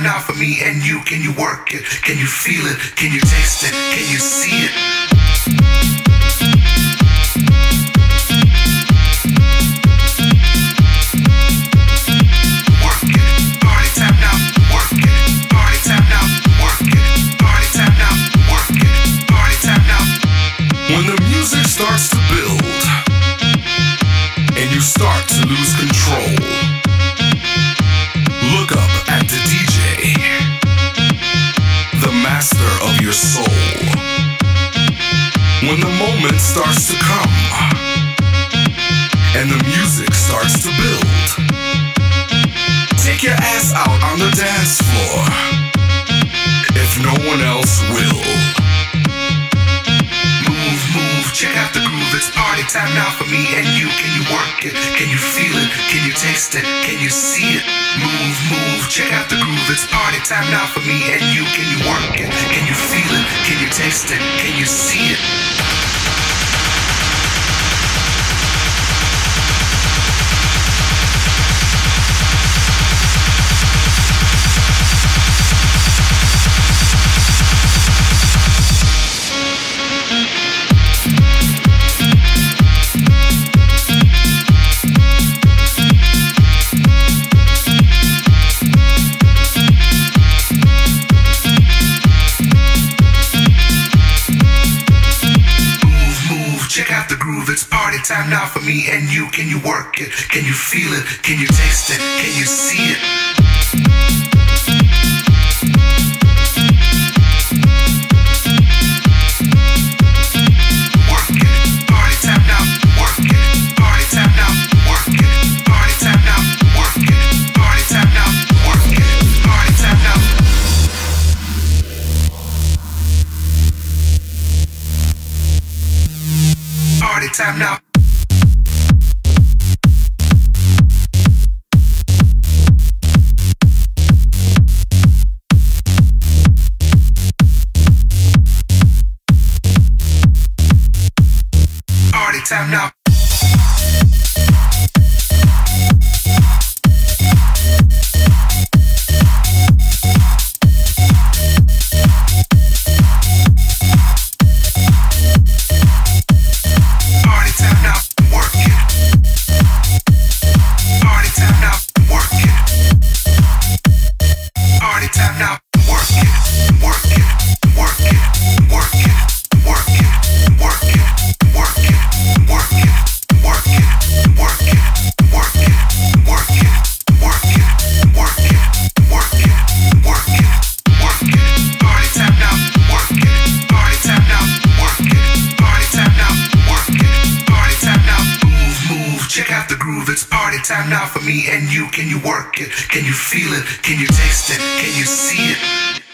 time now for me and you. Can you work it? Can you feel it? Can you taste it? Can you see it? Master of your soul. When the moment starts to come and the music starts to build, take your ass out on the dance floor if no one else will. Party time now for me and you. Can you work it? Can you feel it? Can you taste it? Can you see it? Move, move, check out the groove. It's party time now for me and you. Can you work it? Can you feel it? Can you taste it? Can you see it? Time now for me and you. Can you work it? Can you feel it? Can you taste it? Can you see it? Now. It's party time now for me and you. Can you work it? Can you feel it? Can you taste it? Can you see it?